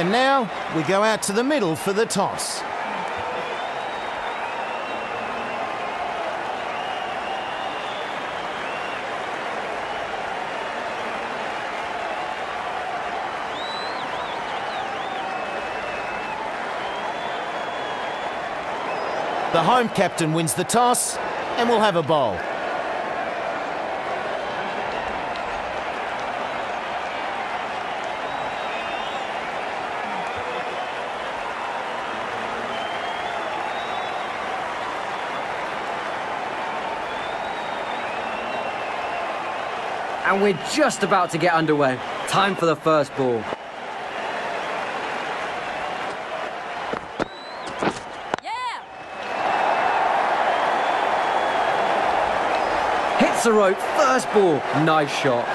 And now we go out to the middle for the toss. The home captain wins the toss and we'll have a bowl. And we're just about to get underway. Time for the first ball. Yeah! Hits the rope, first ball. Nice shot.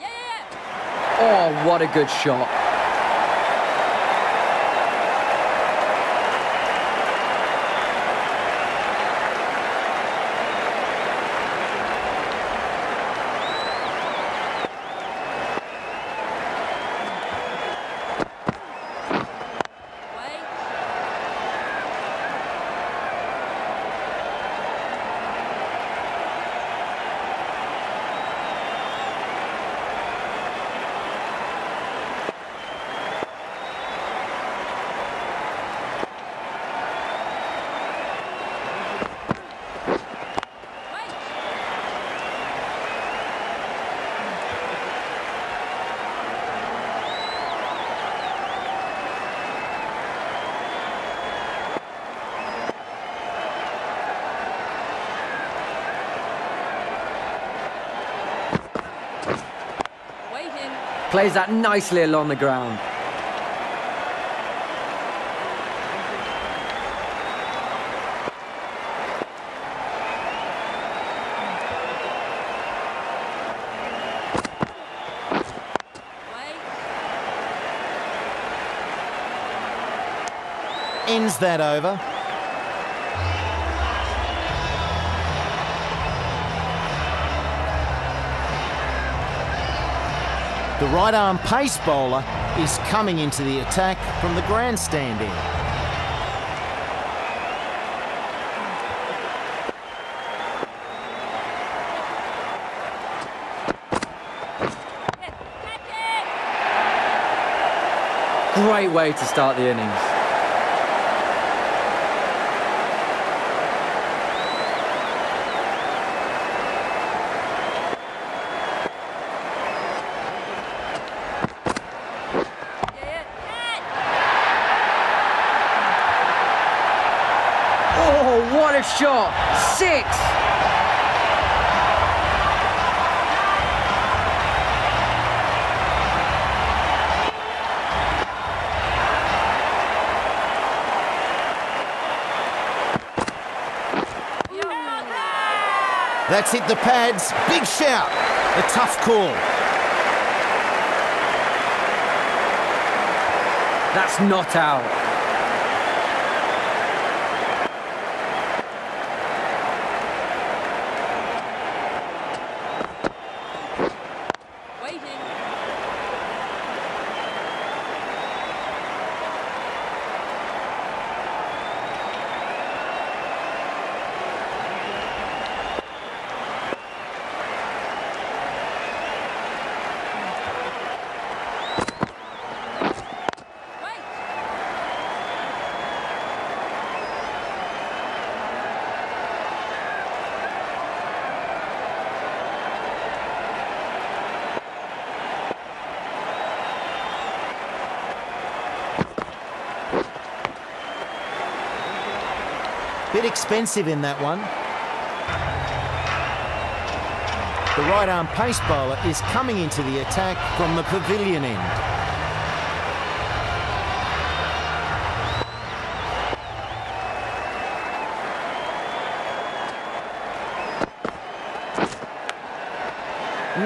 Yeah! Oh, what a good shot. Wait. Wait. Waiting. Plays that nicely along the ground. Ends that over. The right arm pace bowler is coming into the attack from the grandstand end. Great way to start the innings. Yeah, catch! Oh, what a shot! Six! That's hit the pads. Big shout. A tough call. That's not out. Waiting. Wait. Bit expensive in that one. The right arm pace bowler is coming into the attack from the pavilion end.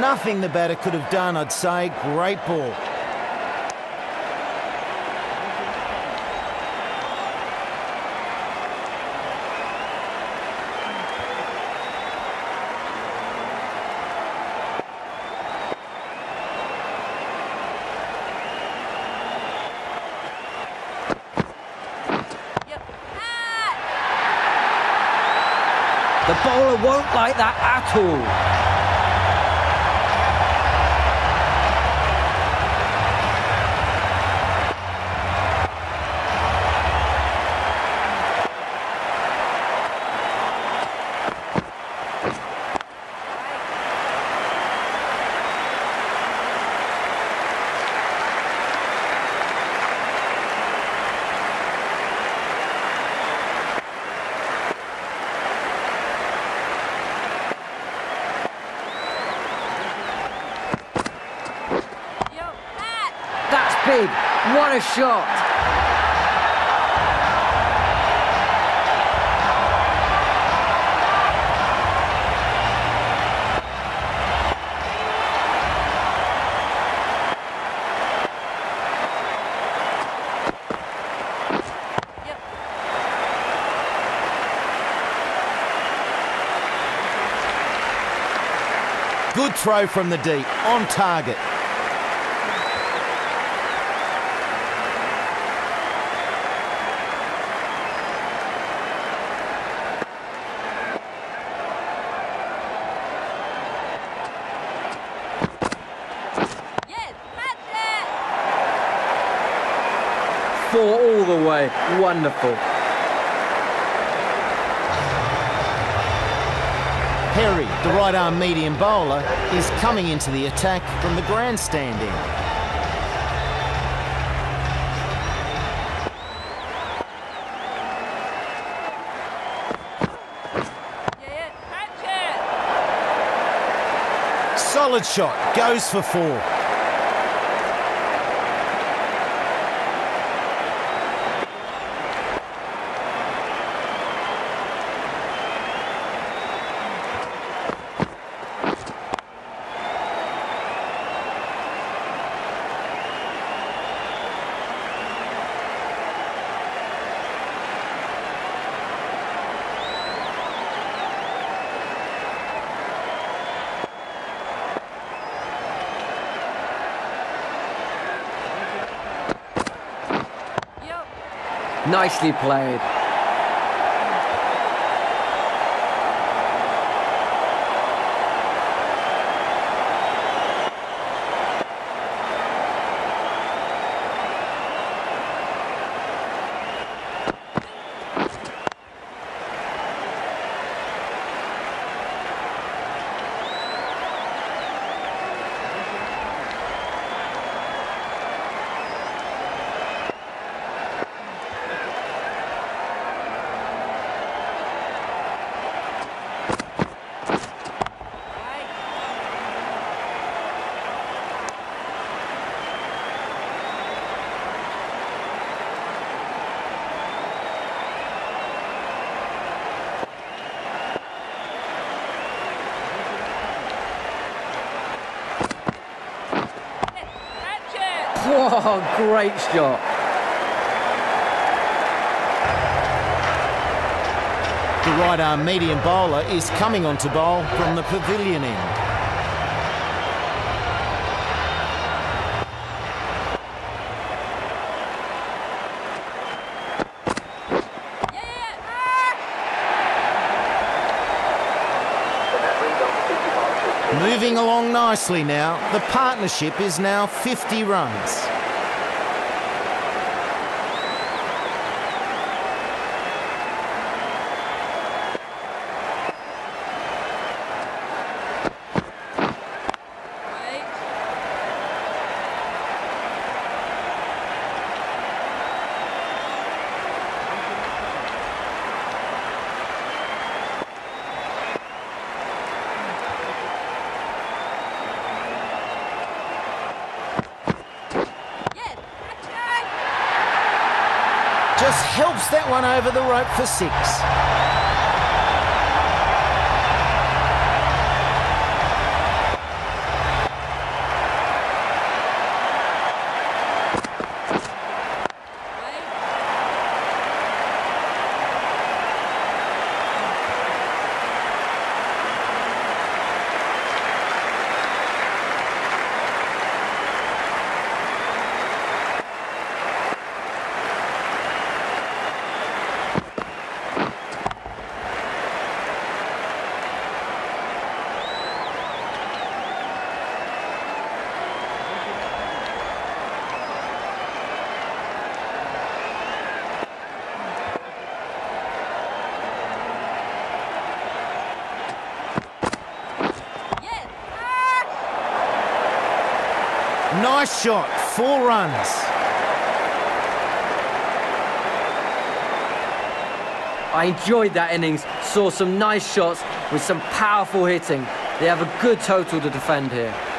Nothing the batter could have done, I'd say. Great ball. The bowler won't like that at all. Yo, Pat. That's big. What a shot. Yep. Good throw from the deep, on target. Yes, Pat there. Four all the way. Wonderful. Perry, the right arm medium bowler, is coming into the attack from the grandstand end. Yeah, yeah, catch it. Solid shot, goes for four. Nicely played. right. Catch Whoa, great shot. The right arm medium bowler is coming onto bowl from the pavilion end. Moving along nicely now, the partnership is now 50 runs. Wait. Yes, catch it. Just helps that one over the rope for six. Wait. Nice shot, four runs. I enjoyed that innings, saw some nice shots with some powerful hitting. They have a good total to defend here.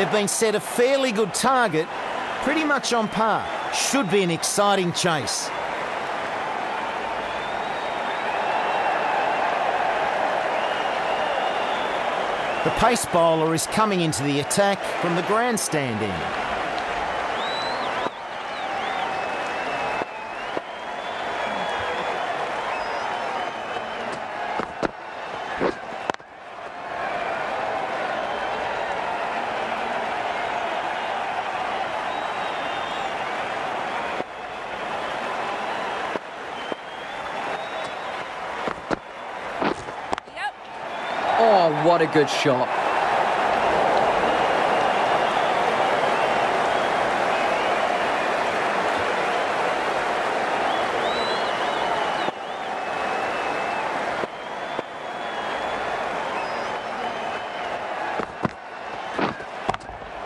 They've been set a fairly good target, pretty much on par. Should be an exciting chase. The pace bowler is coming into the attack from the grandstand end. Yep. Oh, what a good shot.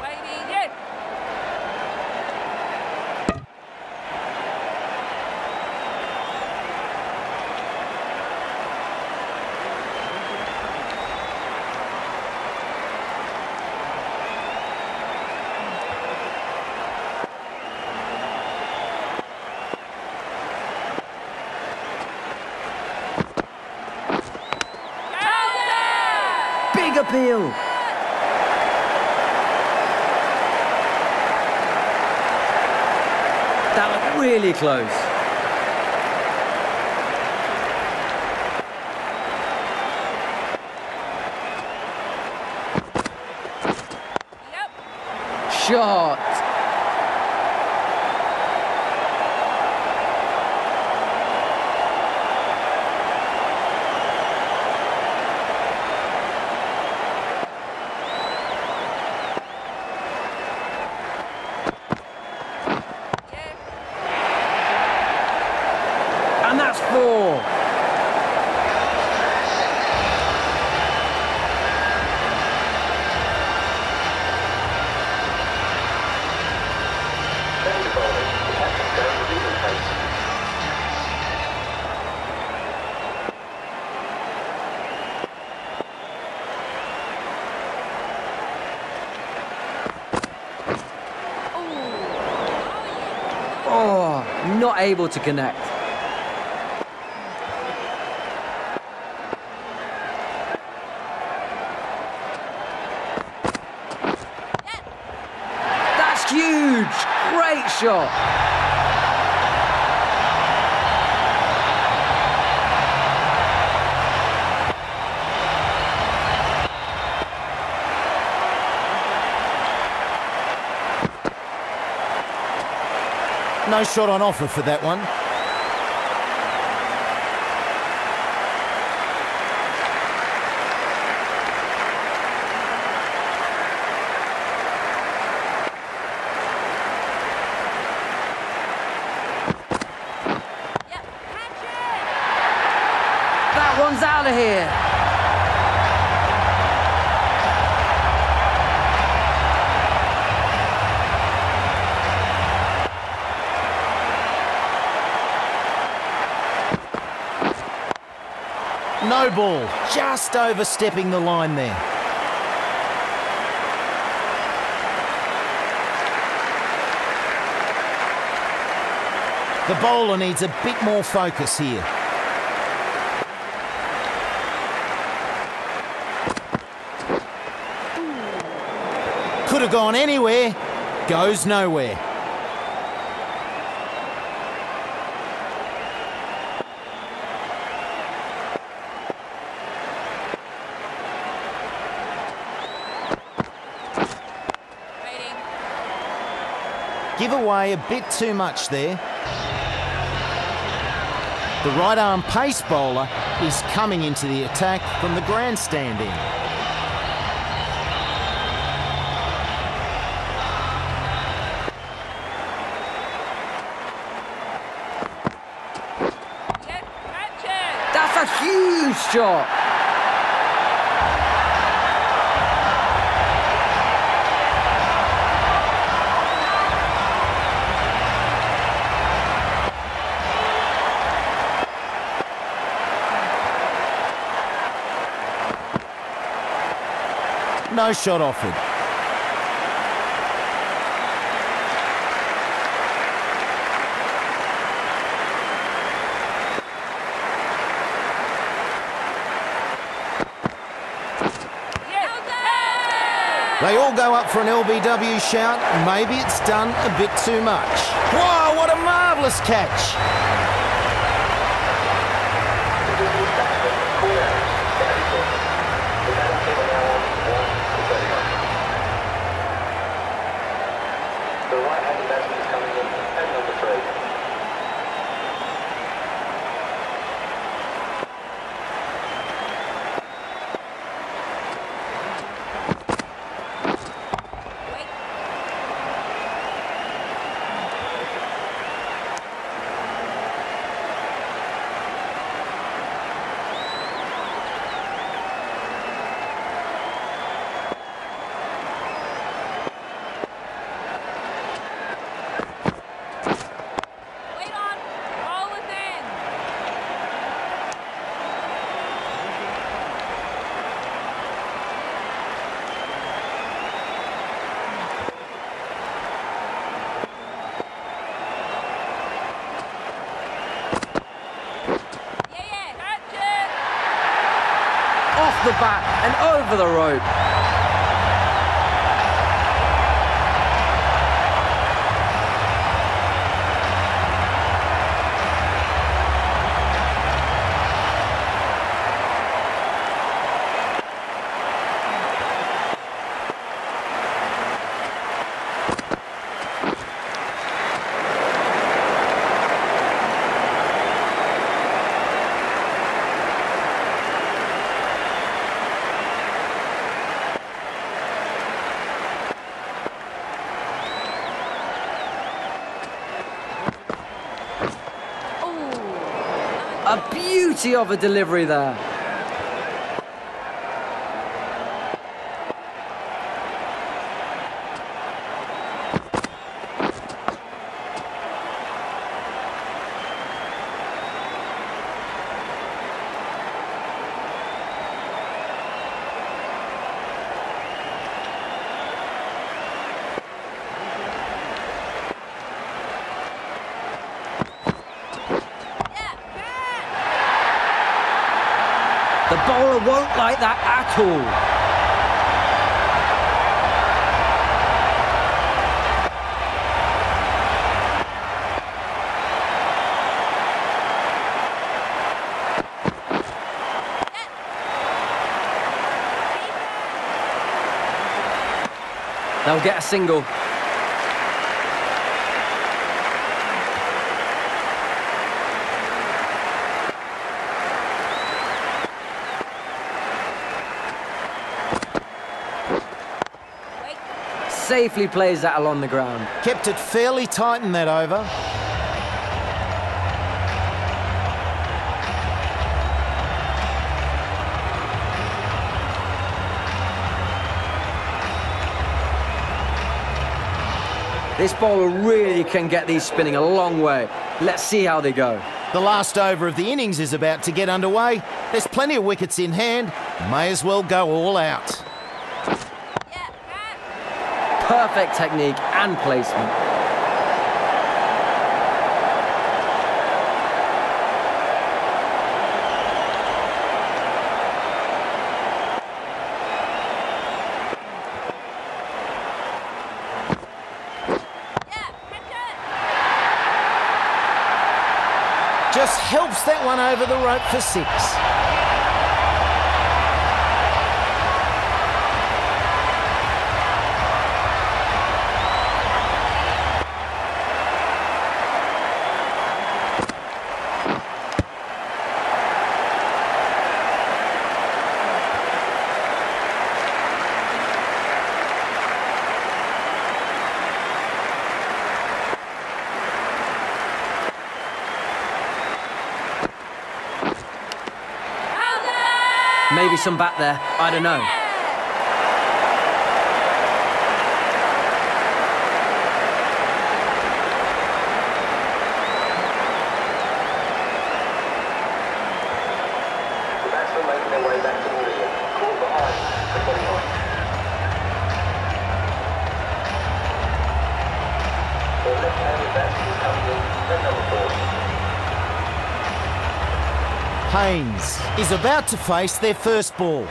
Waiting in. Appeal. That looked really close. Yep. Shot. Yeah. And that's four. Oh, not able to connect. That's huge! Great shot. No shot on offer for that one. Yep. Catch it. That one's out of here. No ball. Just overstepping the line there. The bowler needs a bit more focus here. Could have gone anywhere, goes nowhere. Give away a bit too much there. The right arm pace bowler is coming into the attack from the grandstand end. Yep. That's a huge shot. Shot offered. They all go up for an LBW shout. Maybe it's done a bit too much. Wow, what a marvellous catch! The right-handed batsman is coming in at number three. Wait. Wait on. Ball within. Yeah, yeah. Catch it. Off and over the rope. A beauty of a delivery there. at. They'll get a single. Safely plays that along the ground. Kept it fairly tight in that over. This bowler really can get these spinning a long way. Let's see how they go. The last over of the innings is about to get underway. There's plenty of wickets in hand. May as well go all out. Perfect technique and placement. Just helps that one over the rope for six. Maybe some bat there. I don't know. Is about to face their first ball.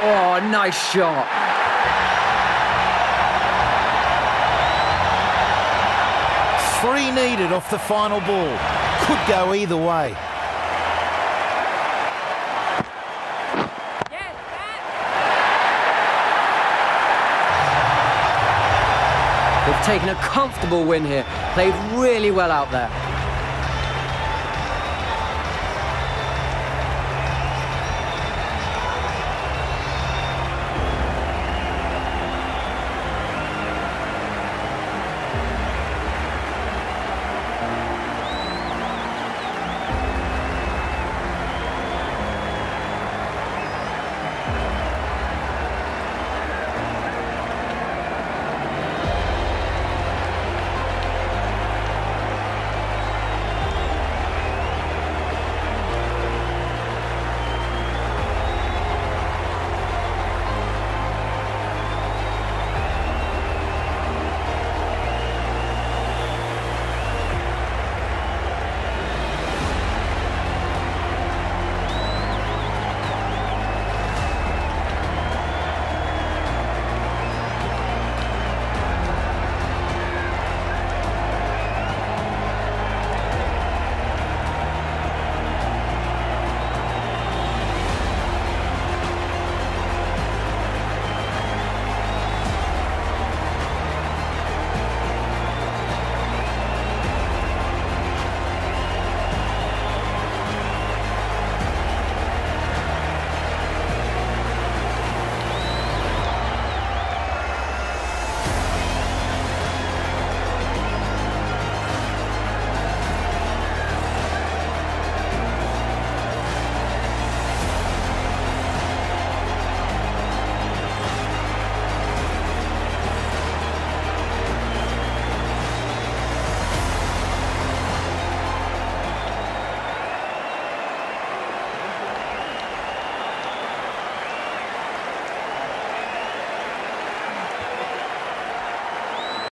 Oh, nice shot. Three needed off the final ball. Could go either way. They've taken a comfortable win here. Played really well out there.